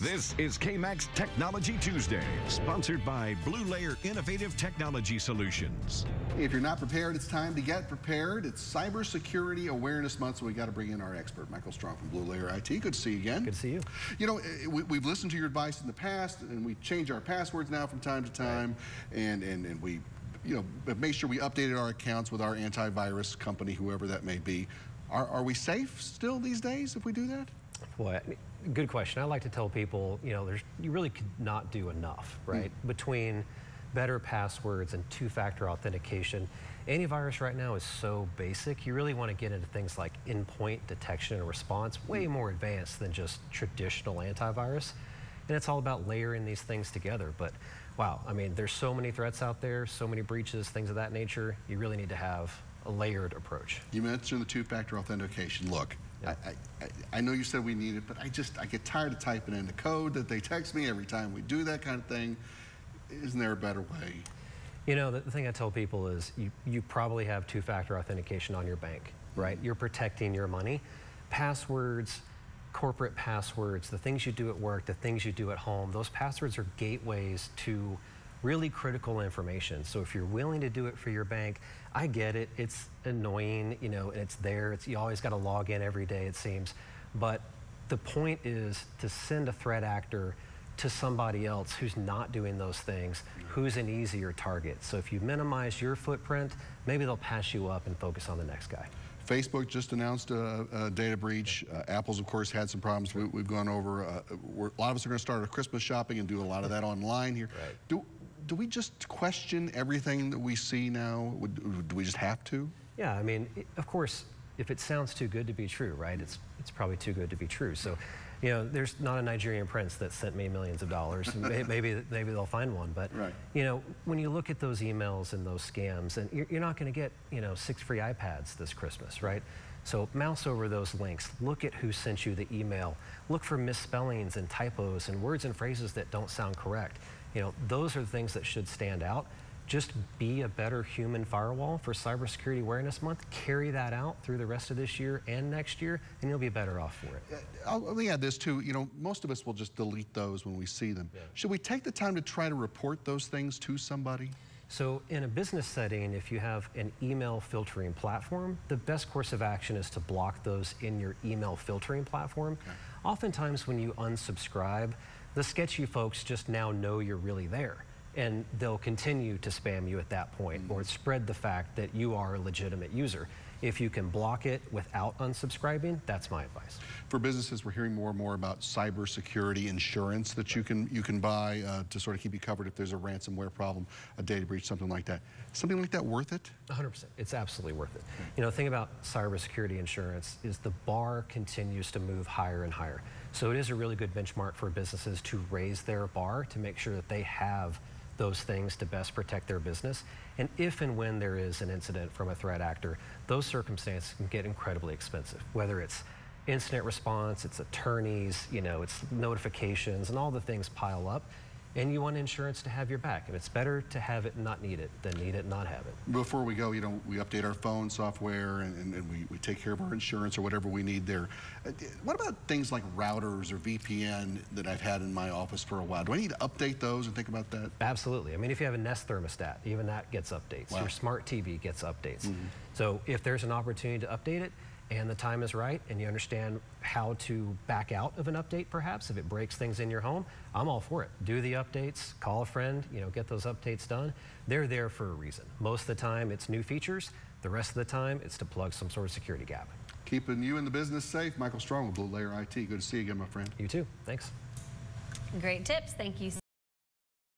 This is KAMC Technology Tuesday, sponsored by Blue Layer Innovative Technology Solutions. If you're not prepared, it's time to get prepared. It's Cybersecurity Awareness Month, so we got to bring in our expert, Michael Strong from Blue Layer IT. Good to see you again. Good to see you. You know, eh, we, have listened to your advice in the past, and we change our passwords now from time to time, right. and, and, and we you know, make sure we updated our accounts with our antivirus company, whoever that may be. Are, are we safe still these days if we do that? Boy, good question. I like to tell people, you know, there's you really could not do enough, hmm. right? Mm. Between better passwords and two-factor authentication. Antivirus right now is so basic. You really want to get into things like endpoint detection and response, way hmm. more advanced than just traditional antivirus. And it's all about layering these things together. But wow, I mean, there's so many threats out there, so many breaches, things of that nature. You really need to have a layered approach. You mentioned the two-factor authentication. Look, yeah. I, I, I, know you said we need it, but I just, I get tired of typing in the code that they text me every time we do that kind of thing. Isn't there a better way? You know, the, the thing I tell people is you, you probably have two-factor authentication on your bank, right? You're protecting your money. Passwords, corporate passwords, the things you do at work, the things you do at home, those passwords are gateways to really critical information. So if you're willing to do it for your bank, I get it. It's annoying, you know, and it's there. It's, you always got to log in every day, it seems. But the point is to send a threat actor to somebody else who's not doing those things, who's an easier target. So if you minimize your footprint, maybe they'll pass you up and focus on the next guy. Facebook just announced a, a data breach. Uh, Apple's, of course, had some problems we, have gone over. Uh, a lot of us are going to start our Christmas shopping and do a lot of that online here. Right. Do, do we just question everything that we see now? Do we just have to? Yeah, I mean, of course, if it sounds too good to be true, right, it's, it's probably too good to be true. So, you know, there's not a Nigerian prince that sent me millions of dollars. maybe, maybe they'll find one. But, right. you know, when you look at those emails and those scams, and you're, you're not going to get, you know, six free iPads this Christmas, right? So mouse over those links. Look at who sent you the email. Look for misspellings and typos and words and phrases that don't sound correct. You know, those are the things that should stand out. Just be a better human firewall for Cybersecurity Awareness Month. Carry that out through the rest of this year and next year, and you'll be better off for it. Uh, let me add this too. You know, most of us will just delete those when we see them. Yeah. Should we take the time to try to report those things to somebody? So in a business setting, if you have an email filtering platform, the best course of action is to block those in your email filtering platform. Okay. Oftentimes when you unsubscribe, the sketchy folks just now know you're really there and they'll continue to spam you at that point mm. or spread the fact that you are a legitimate user. If you can block it without unsubscribing, that's my advice. For businesses, we're hearing more and more about cybersecurity insurance that you can you can buy uh, to sort of keep you covered if there's a ransomware problem, a data breach, something like that. Something like that worth it? 100%. It's absolutely worth it. You know, the thing about cybersecurity insurance is the bar continues to move higher and higher. So it is a really good benchmark for businesses to raise their bar to make sure that they have those things to best protect their business. And if and when there is an incident from a threat actor, those circumstances can get incredibly expensive, whether it's incident response, it's attorneys, you know, it's notifications, and all the things pile up and you want insurance to have your back. And it's better to have it and not need it than need it and not have it. Before we go, you know, we update our phone software and, and, and we, we take care of our insurance or whatever we need there. Uh, what about things like routers or VPN that I've had in my office for a while? Do I need to update those and think about that? Absolutely. I mean, if you have a Nest thermostat, even that gets updates. Wow. Your smart TV gets updates. Mm -hmm. So if there's an opportunity to update it, and the time is right and you understand how to back out of an update perhaps if it breaks things in your home, I'm all for it. Do the updates, call a friend, you know, get those updates done. They're there for a reason. Most of the time it's new features. The rest of the time it's to plug some sort of security gap. Keeping you in the business safe. Michael Strong with Blue Layer IT. Good to see you again, my friend. You too. Thanks. Great tips. Thank you.